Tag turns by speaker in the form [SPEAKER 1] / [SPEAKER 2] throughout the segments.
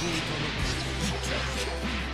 [SPEAKER 1] Let's go.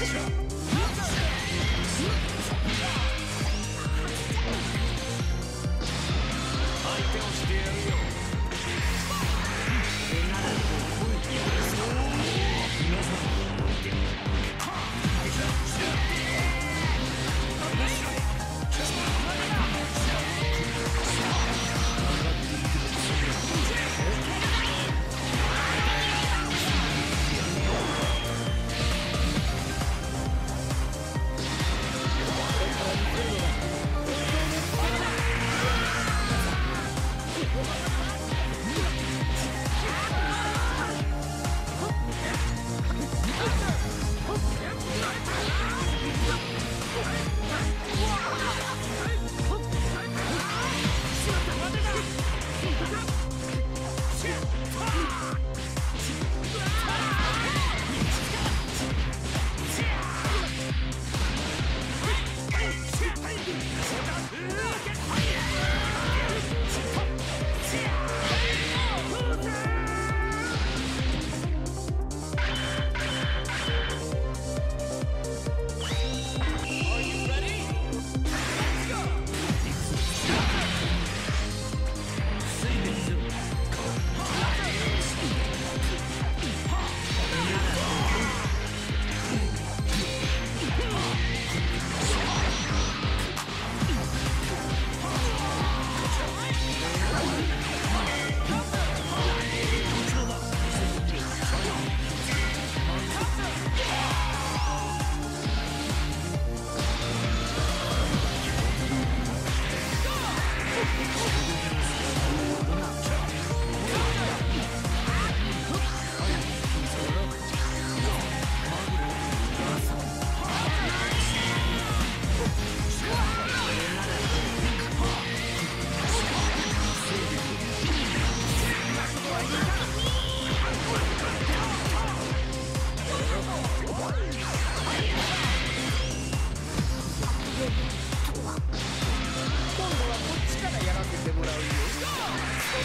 [SPEAKER 1] Gotcha!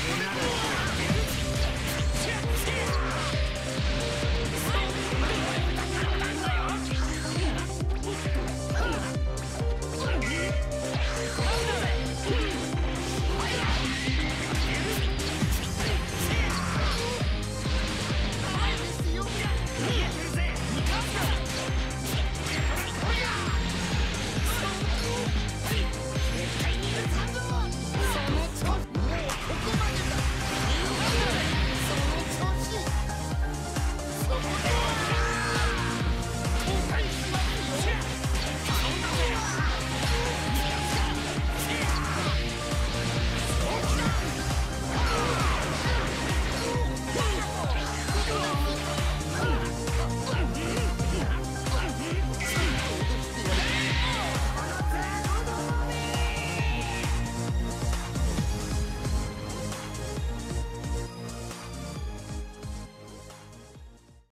[SPEAKER 1] Amen.